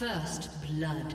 First blood.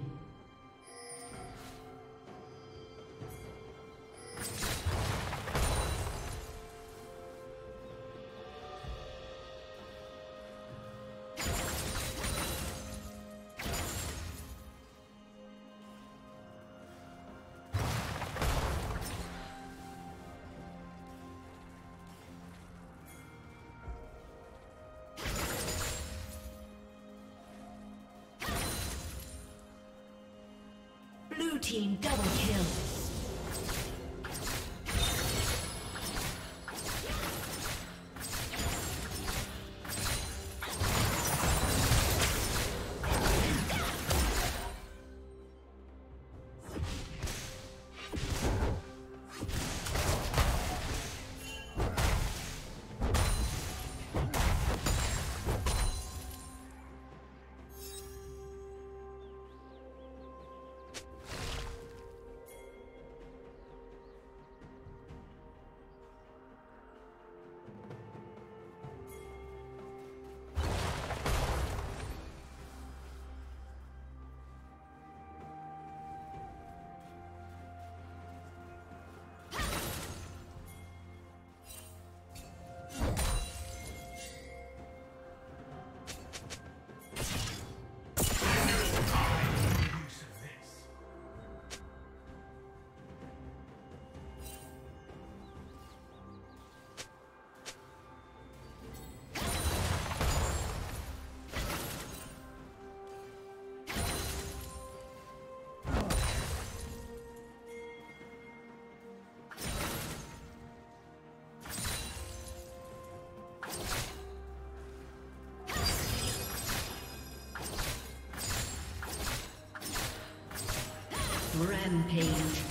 Team double kill. Rampage.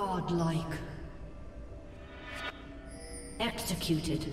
Godlike. Executed.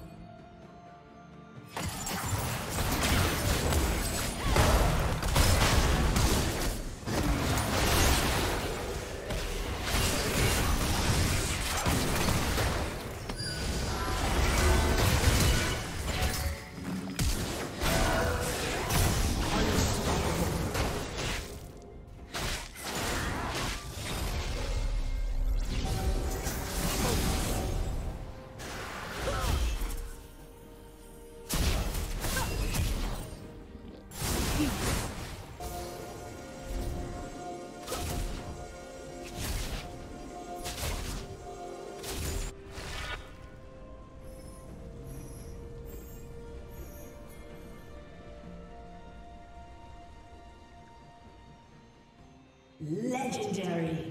Legendary.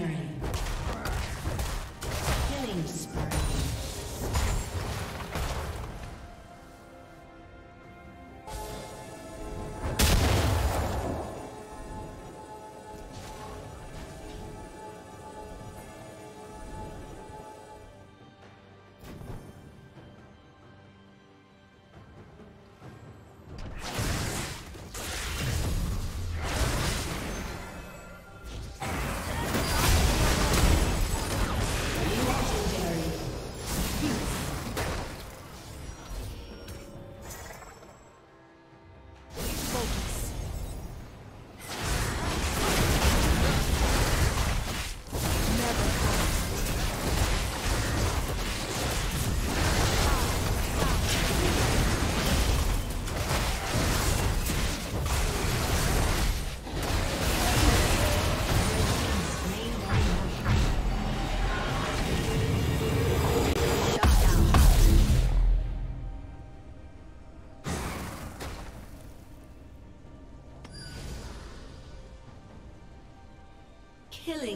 Legendary.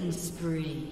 Killing spree.